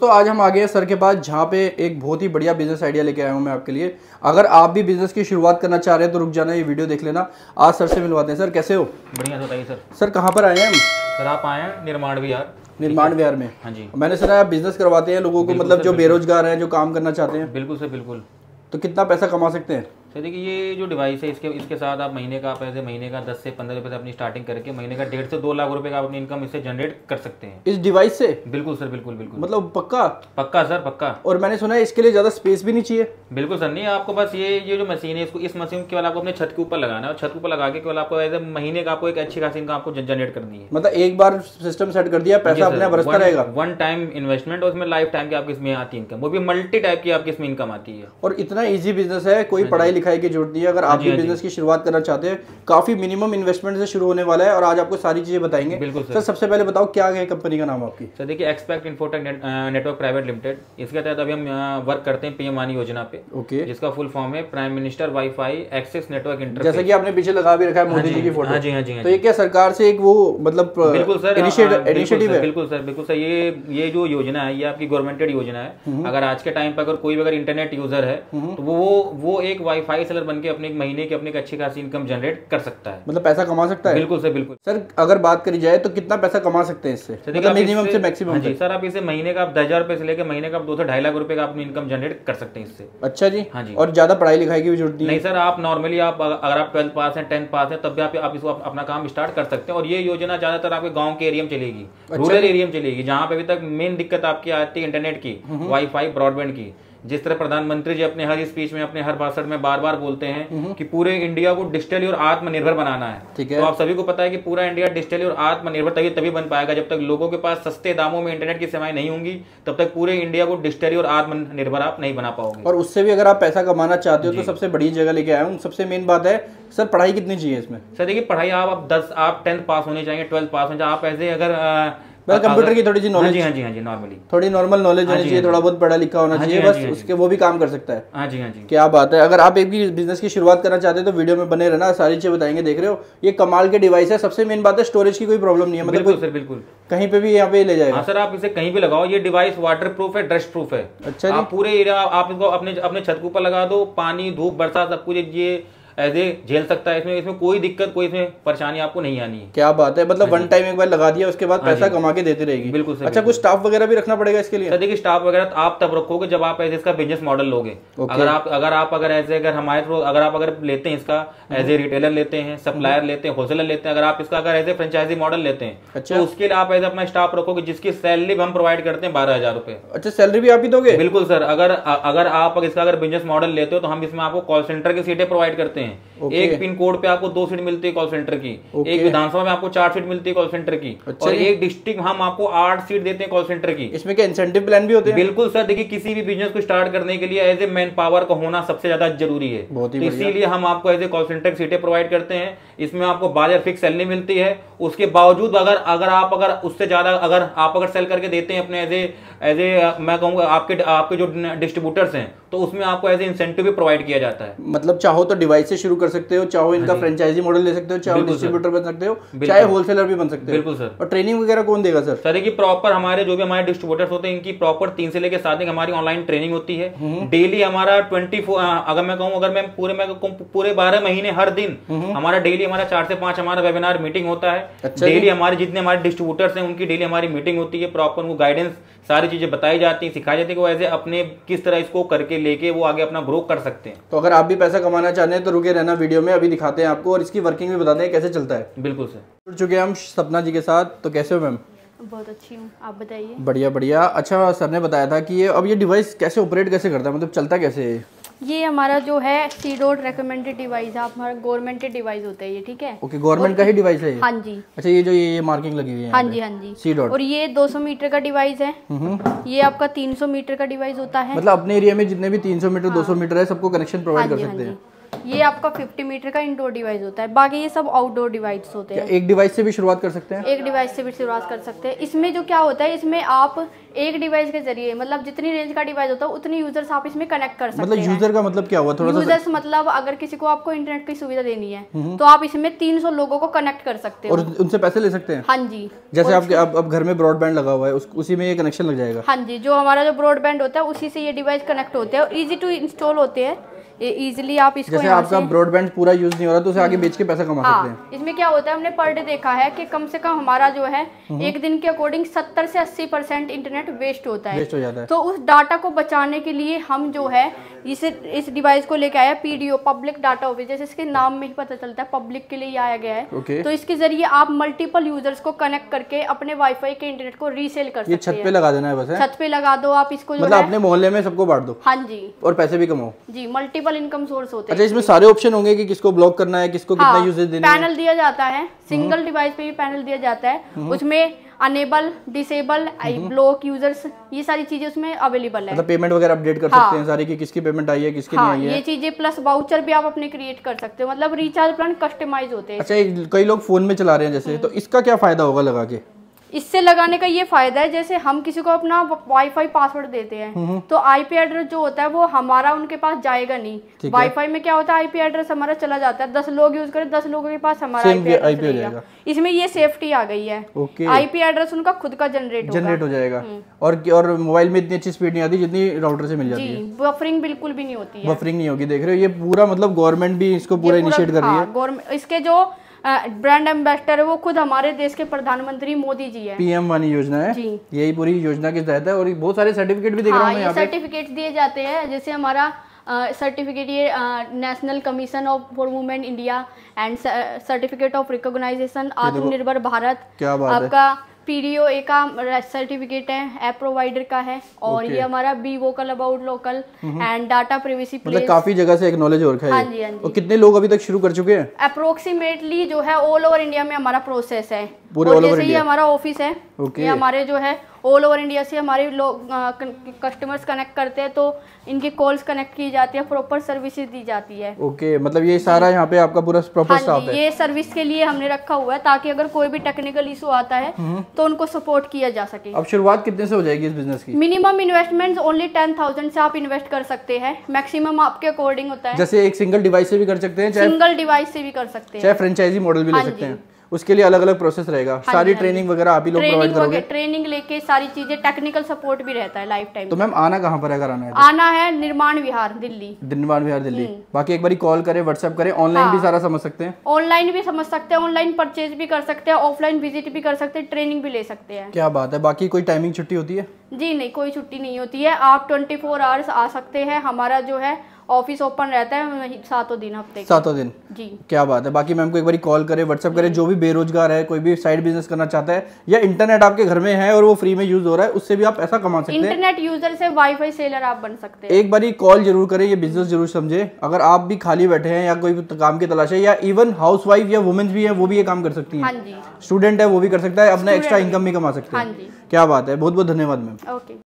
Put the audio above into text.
तो आज हम आ गए हैं सर के पास जहाँ पे एक बहुत ही बढ़िया बिज़नेस आइडिया लेके आया हूँ मैं आपके लिए। अगर आप भी बिज़नेस की शुरुआत करना चाह रहे हैं तो रुक जाना ये वीडियो देख लेना। आज सर से मिलवाते हैं। सर कैसे हो? बढ़िया बताइए सर। सर कहाँ पर आए हैं हम? सर आप आए हैं निर्माण विहार। निर्माण विहार में। हाँ जी। मैंने सुना आप बिज़नेस करवाते हैं लोगों को मतलब जो बेरोजगार हैं जो काम करना चाहते हैं। बिल्कुल सर बिल्कुल। तो कितना पैसा कमा सकते हैं? सर देखिए ये जो डिवाइस है इसके इसके साथ आप महीने का आप ऐसे महीने का दस से पंद्रह रुपये से अपनी स्टार्टिंग करके महीने का डेढ़ से दो लाख रुपए का आप अपनी इनकम इससे जनरेट कर सकते हैं। इस डिवाइस से? बिल्कुल सर बिल्कुल बिल्कुल। मतलब पक्का? पक्का सर पक्का। और मैंने सुना है इसके लिए ज़्यादा स्पेस भी नहीं चाहिए। बिल्कुल सर नहीं आपको बस ये ये जो मशीन है इसको इस मशीन केवल आपको अपने छत के ऊपर लगाना है और छत के ऊपर लगा के केवल आपको एज महीने का आपको एक अच्छी खासी इनकम आपको जनरेट करनी है। मतलब एक बार सिस्टम सेट कर दिया पैसा अपने बरसता रहेगा। वन टाइम इन्वेस्टमेंट और उसमें लाइफ टाइम की आपकी इसमें आती है इनकम वो भी मल्टी टाइप की आपकी इसमें इनकम आती है। और इतना ईजी बिज़नेस है कोई पढ़ाई लिखाई की ज़रूरत नहीं है। अगर आप भी बिज़नेस की शुरुआत करना चाहते हैं काफ़ी मिनिमम इन्वेस्टमेंट से शुरू होने वाला है और आज आपको सारी चीज़ें बताएँगे। बिल्कुल सर। सबसे पहले बताओ क्या है कंपनी का नाम आपकी? सर देखिए Expect Infotech network private limited इसके तहत अभी हम वर्क करते हैं पीएम योजना पे। ओके। जिसका फुल फॉर्म है prime minister WiFi access network inter जैसा कि आपने पीछे लगा भी रखा है मोदी जी की फ़ोटो हाँ जी हाँ जी हाँ तो ये क्या सरकार से एक वो मतलब बिल्कुल सर हाँ, इनिशिएटिव है? बिल्कुल सर बिल्कुल सर। ये ये जो योजना है ये आपकी गवर्नमेंटेड योजना है। अगर आज के टाइम पर अगर कोई भी अगर इंटरनेट यूज़र है तो वो वो एक वाईफाई सेलर बन के अपने एक महीने की अपनी अच्छी खासी इनकम जनरेट कर सकता है। मतलब पैसा कमा सकता है? बिल्कुल सर बिल्कुल। सर अगर बात करी जाए तो कितना पैसा कमा सकते हैं इससे? मतलब मिनिमम से मैक्सिमम जी सर आप इसे महीने का आप दस हज़ार रुपए से लेकर महीने का दो से ढाई लाख रुपए का अपनी इनकम जनरेट कर सकते हैं इससे। अच्छा जी। हाँ जी। और ज़्यादा पढ़ाई लिखाई की भी ज़रूरत नहीं नहीं सर आप नॉर्मली आप अगर आप ट्वेल्थ पास है टेंथ पास है तब भी आप, आप इसको अपना काम स्टार्ट कर सकते हैं। और ये योजना ज़्यादातर आपके गाँव के एरिया में चलेगी। रूरल एरिया में चलेगी जहाँ पे अभी तक मेन दिक्कत आपकी आती है इंटरनेट की वाईफाई ब्रॉडबैंड की। जिस तरह प्रधानमंत्री जी अपने हर स्पीच में अपने हर भाषण में बार बार बोलते हैं कि पूरे इंडिया को डिजिटली और आत्मनिर्भर बनाना है। ठीक है। तो आप सभी को पता है कि पूरा इंडिया डिजिटली और आत्मनिर्भर तभी तभी बन पाएगा जब तक लोगों के पास सस्ते दामों में इंटरनेट की सेवाएँ नहीं होंगी तब तक पूरे इंडिया को डिजिटली और आत्मनिर्भर आप नहीं बना पाओगे। और उससे भी अगर आप पैसा कमाना चाहते हो तो सबसे बड़ी जगह लेके आया हूँ। सबसे मेन बात है सर पढ़ाई कितनी चाहिए इसमें? सर देखिए पढ़ाई आप दस आप टेंथ पास होने चाहिए ट्वेल्थ पास होने चाहिए। आप ऐसे अगर मतलब कंप्यूटर की थोड़ी सी हाँ नॉलेज जी हाँ जी हाँ जी नॉर्मली थोड़ी नॉर्मल नॉलेज होनी चाहिए थोड़ा बहुत पढ़ा लिखा होना चाहिए बस उसके वो भी काम कर सकता है। हाँ जी हाँ जी। क्या बात है? अगर आप एक भी बिज़नेस की शुरुआत करना चाहते हैं तो वीडियो में बने रहना सारी चीज़ें बताएँगे देख रहे हो। ये कमाल के डिवाइस है सबसे मेन बात है स्टोरेज की कोई प्रॉब्लम नहीं है मतलब बिल्कुल सर बिल्कुल। कहीं पे भी यहाँ पे ले जाएगा। हाँ सर आप इसे कहीं भी लगाओ ये डिवाइस वाटर प्रूफ है डस्ट प्रूफ है। अच्छा आप पूरे एरिया आप इसको अपने अपने छत के ऊपर लगा दो पानी धूप बरसात सब कुछ ये ऐसे झेल सकता है इसमें इसमें कोई दिक्कत कोई इसमें परेशानी आपको नहीं आनी है। क्या बात है? मतलब वन टाइम एक बार लगा दिया उसके बाद पैसा कमा के देती रहेगी। बिल्कुल सर अच्छा कुछ स्टाफ वगैरह भी रखना पड़ेगा इसके लिए? देखिए स्टाफ वगैरह आप तब रखोगे जब आप ऐसे इसका बिज़नेस मॉडल लोगे। अगर आप अगर आप अगर ऐसे अगर हमारे थ्रू अगर आप अगर लेते हैं इसका एज ए रिटेलर लेते हैं सप्लायर लेते हैं होलसेलर लेते हैं अगर आप इसका अगर एज ए फ्रेंचाइजी मॉडल लेते हैं अच्छा। तो उसके लिए आप ऐसे अपना स्टाफ रखोगे जिसकी सैलरी हम प्रोवाइड करते हैं बारह हज़ार रुपए अच्छा सैलरी भी आप ही दोगे? बिल्कुल सर अगर अगर आप इसका अगर बिज़नेस मॉडल लेते हो तो हम इसमें आपको कॉल सेंटर की सीटें प्रोवाइड करते हैं। एक पिन कोड पे आपको दो सीट मिलती है कॉल सेंटर की। okay. एक विधानसभा में आपको चार सीट मिलती है कॉल सेंटर की। अच्छा। और एक डिस्ट्रिक्ट हम आपको आठ सीट देते हैं कॉल सेंटर की। इसमें क्या इंसेंटिव प्लान भी होते हैं? बिल्कुल सर देखिए किसी भी बिज़नेस को स्टार्ट करने के लिए एज ए मैन पावर का होना सबसे ज़्यादा ज़रूरी है। ही इसीलिए हम आपको एज ए कॉल सेंटर की सीटें प्रोवाइड करते हैं। इसमें आपको बाज़ार फिक्स सैलरी मिलती है। उसके बावजूद अगर अगर आप अगर उससे ज़्यादा अगर आप अगर सेल करके देते हैं अपने एज ए एज ए मैं कहूँगा आपके आपके जो डिस्ट्रीब्यूटर्स हैं तो उसमें आपको एज ए इंसेंटिव भी प्रोवाइड किया जाता है। मतलब चाहो तो डिवाइस से शुरू कर सकते हो चाहो इनका फ्रेंचाइजी मॉडल ले सकते हो चाहे डिस्ट्रीब्यूटर बन सकते हो चाहे होलसेलर भी बन सकते हो। बिल्कुल सर। और ट्रेनिंग वगैरह कौन देगा सर? सर देखिए प्रॉपर हमारे जो भी हमारे डिस्ट्रीब्यूटर्स होते हैं इनकी प्रॉपर तीन से लेकर सात दिन हमारी ऑनलाइन ट्रेनिंग होती है। डेली हमारा ट्वेंटी अगर मैं कहूँ अगर मैं पूरे मैं पूरे बारह महीने हर दिन हमारा डेली हमारा चार से पाँच हमारा वेबिनार मीटिंग होता है। डेली हमारे जितने हमारे डिस्ट्रीब्यूटर्स हैं उनकी डेली हमारी मीटिंग होती है प्रॉपर उनको गाइडेंस सारी चीज़ें बताई जाती हैं सिखाई जाती है कि वो ऐसे अपने किस तरह इसको करके लेके वो आगे अपना ग्रो कर सकते हैं। तो अगर आप भी पैसा कमाना चाहते हैं तो रुके रहना वीडियो में अभी दिखाते हैं आपको और इसकी वर्किंग भी बताते हैं कैसे चलता है। बिल्कुल सर। जुड़ चुके हैं हम सपना जी के साथ तो कैसे हो मैम? बहुत अच्छी हूँ आप बताइए। बढ़िया बढ़िया। अच्छा सर ने बताया था कि ये अब ये डिवाइस कैसे ऑपरेट कैसे करता है मतलब चलता कैसे है? ये हमारा जो है सी डोट रिकमेंडेड डिवाइस है हमारा गवर्नमेंटेड डिवाइस होता है ये ठीक है? ओके गवर्नमेंट का ही डिवाइस है हाँ जी। अच्छा ये जो ये, ये मार्किंग लगी हुई है हाँ जी हाँ जी। सी डॉट और ये 200 मीटर का डिवाइस है। ये आपका 300 मीटर का डिवाइस होता है। मतलब अपने एरिया में जितने भी 300 मीटर 200 मीटर है सबको कनेक्शन प्रोवाइड कर हाँ सकते हैं। ये आपका 50 मीटर का इंडोर डिवाइस होता है। बाकी ये सब आउटडोर डिवाइस होते हैं। एक डिवाइस से भी शुरुआत कर सकते हैं? एक डिवाइस से भी शुरुआत कर सकते हैं। इसमें जो क्या होता है इसमें आप एक डिवाइस के ज़रिए मतलब जितनी रेंज का डिवाइस होता है उतनी यूज़र्स आप इसमें कनेक्ट कर सकते मतलब हैं। यूज़र का मतलब क्या हुआ? थोड़ा सा यूज़र्स मतलब अगर किसी को आपको इंटरनेट की सुविधा देनी है हम्म। तो आप इसमें 300 लोगों को कनेक्ट कर सकते और हो। उनसे पैसे ले सकते हैं? हाँ जी। जैसे आपके अब अब घर में ब्रॉडबैंड लगा हुआ है उस, उसी में ये कनेक्शन लग जाएगा। हाँ जी जो हमारा जो ब्रॉडबैंड होता है उसी से ये डिवाइस कनेक्ट होते हैं और इजी टू इंस्टॉल होते हैं। इजीली आप इसको जैसे आपका ब्रॉडबैंड पूरा यूज़ नहीं हो रहा तो उसे आगे बेच के पैसा कमा सकते हैं। हाँ इसमें क्या होता है हमने पर डे देखा है कि कम से कम हमारा जो है हम्म। एक दिन के अकॉर्डिंग 70 से 80 परसेंट इंटरनेट वेस्ट होता है। वेस्ट हो जाता है। तो उस डाटा को बचाने के लिए हम जो है इसे इस डिवाइस को लेके आया पीडीओ पब्लिक डाटा ऑफ़िस जैसे इसके नाम में ही पता चलता है पब्लिक के लिए आया गया है। ओके तो इसके ज़रिए आप मल्टीपल यूज़र्स को कनेक्ट करके अपने वाईफाई के इंटरनेट को रीसेल कर ये सकते छत पे लगा देना है बस छत पे लगा दो आप इसको मतलब अपने मोहल्ले में सबको बांट दो। हाँ जी। और पैसे भी कमाओ। जी मल्टीपल इनकम सोर्स होते अच्छा हैं। इसमें सारे ऑप्शन होंगे कि किसको ब्लॉक करना है किसको कितना यूजेज देना है। पैनल दिया जाता है हम्म। सिंगल डिवाइस पे भी पैनल दिया जाता है। उसमें अनेबल डिसेबल ब्लॉक यूज़र्स ये सारी चीज़ें उसमें अवेलेबल है। मतलब पेमेंट वगैरह अपडेट कर हाँ। सकते हैं सारी कि किसकी पेमेंट आई है किसकी हाँ नहीं आई है। ये चीज़ें प्लस वाउचर भी आप अपने क्रिएट कर सकते हो। मतलब रिचार्ज प्लान कस्टमाइज होते हैं। अच्छा कई लोग फ़ोन में चला रहे हैं जैसे तो इसका क्या फ़ायदा होगा लगा के? इससे लगाने का ये फ़ायदा है जैसे हम किसी को अपना वाईफाई पासवर्ड देते हम्म, हैं तो आईपी एड्रेस जो होता है वो हमारा उनके पास जाएगा नहीं। है। वाईफाई में क्या होता है आईपी एड्रेस हमारा चला जाता है दस लोग यूज़ करें दस लोगों के पास हमारा आईपी एड्रेस हो। इसमें ये सेफ्टी आ गई है। आईपी एड्रेस उनका खुद का जनरेट जनरेट हो जाएगा। हम्म। और और मोबाइल में इतनी अच्छी स्पीड नहीं आती जितनी राउटर से मिल जाती है। बफरिंग बिल्कुल भी नहीं होती है। बफरिंग नहीं होगी। देख रहे हो ये पूरा मतलब गवर्नमेंट भी इसको पूरा इनिशिएट कर रही है। हाँ, इसके जो ब्रांड एम्बेसडर है वो खुद हमारे देश के प्रधानमंत्री मोदी जी है। पीएम वानी योजना है। जी। यही पूरी योजना के तहत है और बहुत सारे सर्टिफिकेट भी देख रहा हाँ हूँ सर्टिफिकेट दिए जाते हैं जैसे हमारा सर्टिफिकेट ये National Commission of for Women India and certificate of recognisation Atmanirbhar Bharat. क्या बात आपका पीडीओ ए का सर्टिफिकेट है ऐप प्रोवाइडर का है और Okay. ये हमारा be vocal about local and data privacy मतलब काफ़ी जगह से एक नॉलेज रखा है हाँ जी हाँ जी। और कितने लोग अभी तक शुरू कर चुके हैं? अप्रोक्सीमेटली जो है ऑल ओवर इंडिया में हमारा प्रोसेस है। पूरे और all over जैसे ये India? हमारा ऑफ़िस है Okay. ये हमारे जो है ऑल ओवर इंडिया से हमारे लोग कस्टमर्स कनेक्ट करते हैं तो इनकी कॉल्स कनेक्ट की जाती है प्रॉपर सर्विसेज़ दी जाती है। ओके okay, मतलब ये सारा यहाँ पे आपका पूरा प्रॉपर हाँ स्टाफ है। ये सर्विस के लिए हमने रखा हुआ है ताकि अगर कोई भी टेक्निकल इशू आता है हम्म। तो उनको सपोर्ट किया जा सके। अब शुरुआत कितने से हो जाएगी इस बिज़नेस की? Minimum investment only ten thousand से आप इन्वेस्ट कर सकते हैं। मैक्सिमम आपके अकॉर्डिंग होता है। जैसे एक सिंगल डिवाइस से भी कर सकते हैं सिंगल डिवाइस से भी कर सकते हैं। चाहे फ्रेंचाइजी मॉडल भी ले हाँ सकते हैं। उसके लिए अलग अलग प्रोसेस रहेगा। हाँ सारी हाँ ट्रेनिंग वगैरह आप ही लोग प्रोवाइड करोगे। ट्रेनिंग लेके सारी चीज़ें टेक्निकल सपोर्ट भी रहता है लाइफ टाइम तो मैम आना कहाँ पर है अगर आना है आना है निर्माण विहार दिल्ली। निर्माण बिहार दिल्ली। हम्म। बाकी एक बार कॉल करें व्हाट्सएप करें ऑनलाइन भी सारा समझ सकते हैं। ऑनलाइन भी समझ सकते हैं ऑनलाइन परचेज भी कर सकते हैं ऑफलाइन विज़िट भी कर सकते हैं ट्रेनिंग भी ले सकते हैं। क्या बात है बाकी कोई टाइमिंग छुट्टी होती है? जी नहीं कोई छुट्टी नहीं होती है। आप ट्वेंटी फोर आवर्स आ सकते हैं। हमारा जो है ऑफ़िस ओपन रहता है सातों दिन हफ़्ते सातों दिन? जी। क्या बात है। बाकी मैम को एक बार कॉल करे व्हाट्सअप करे जो भी बेरोजगार है कोई भी साइड बिज़नेस करना चाहता है या इंटरनेट आपके घर में है और वो फ्री में यूज़ हो रहा है उससे भी आप ऐसा कमा सकते हैं। इंटरनेट यूज़र से वाईफाई सेलर आप बन सकते हैं। एक बार कॉल ज़रूर करें ये बिज़नेस ज़रूर समझे। अगर आप भी खाली बैठे हैं या कोई काम की तलाश है या इवन हाउस वाइफ या वुमेन्स भी है वो भी ये काम कर सकती है। स्टूडेंट है वो भी कर सकता है अपना एक्स्ट्रा इनकम भी कमा सकते हाँ। हैं क्या बात है। बहुत बहुत धन्यवाद मैम। ओके